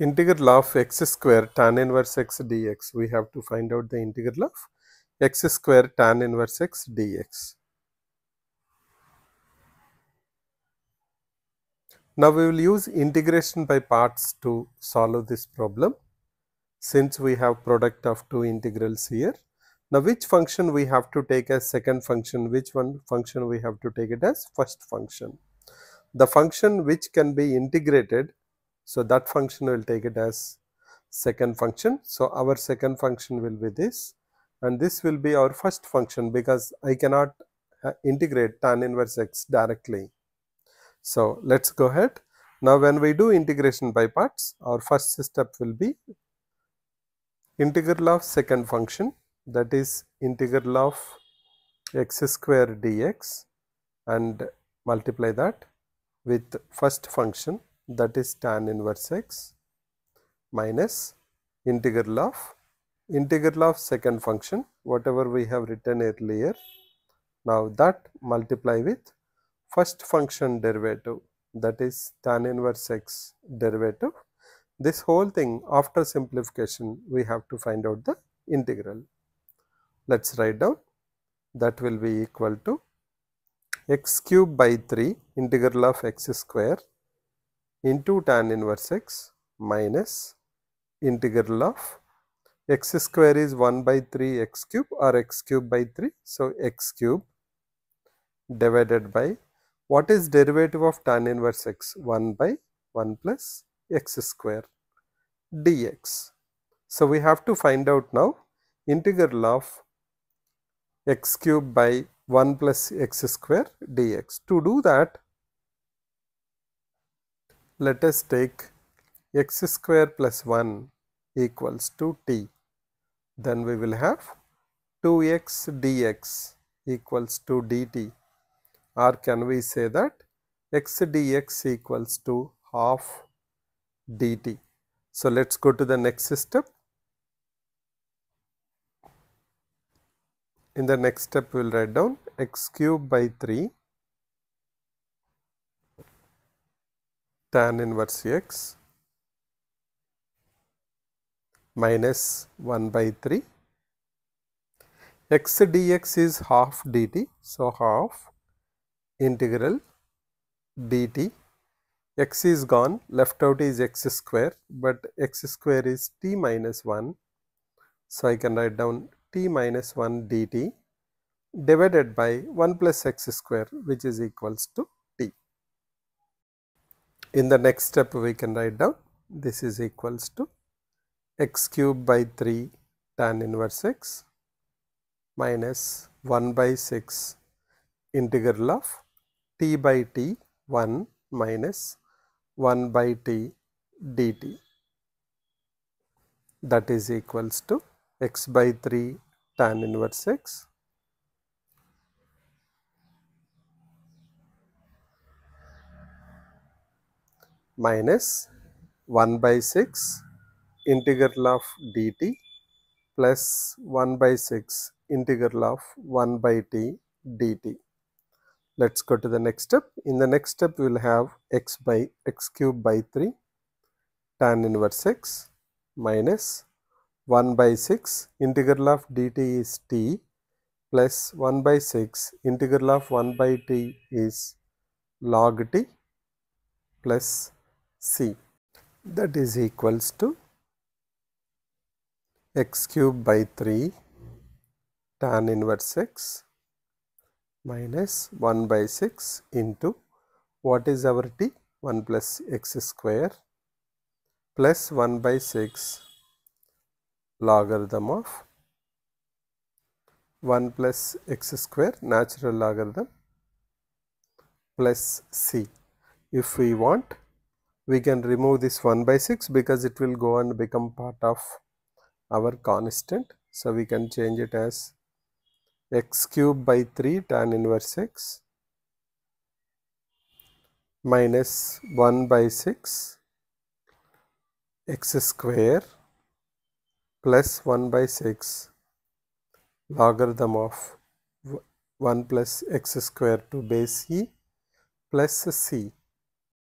integral of x square tan inverse x dx. We have to find out the integral of x square tan inverse x dx. Now we will use integration by parts to solve this problem since we have product of two integrals here. Now which function we have to take as second function? Which one function we have to take it as first function? The function which can be integrated so that function will take it as second function. So our second function will be this and this will be our first function because I cannot uh, integrate tan inverse x directly. So let's go ahead. Now when we do integration by parts, our first step will be integral of second function that is integral of x square dx and multiply that with first function that is tan inverse x minus integral of integral of second function whatever we have written earlier. Now that multiply with first function derivative that is tan inverse x derivative. This whole thing after simplification we have to find out the integral. Let us write down that will be equal to x cube by 3 integral of x square into tan inverse x minus integral of x square is 1 by 3 x cube or x cube by 3. So, x cube divided by what is derivative of tan inverse x 1 by 1 plus x square dx. So, we have to find out now integral of x cube by 1 plus x square dx. To do that let us take x square plus 1 equals to t. Then we will have 2x dx equals to dt or can we say that x dx equals to half dt. So, let us go to the next step. In the next step we will write down x cube by 3 tan inverse x minus 1 by 3 x dx is half dt. So, half integral dt x is gone left out is x square but x square is t minus 1. So, I can write down t minus 1 dt divided by 1 plus x square which is equals to in the next step we can write down this is equals to x cube by 3 tan inverse x minus 1 by 6 integral of t by t 1 minus 1 by t dt. That is equals to x by 3 tan inverse x minus 1 by 6 integral of dt plus 1 by 6 integral of 1 by t dt. Let us go to the next step. In the next step, we will have x by x cube by 3 tan inverse x minus 1 by 6 integral of dt is t plus 1 by 6 integral of 1 by t is log t plus C that is equals to x cube by 3 tan inverse x minus 1 by 6 into what is our t 1 plus x square plus 1 by 6 logarithm of 1 plus x square natural logarithm plus c. If we want we can remove this 1 by 6 because it will go and become part of our constant. So, we can change it as x cube by 3 tan inverse x minus 1 by 6 x square plus 1 by 6 logarithm of 1 plus x square to base e plus c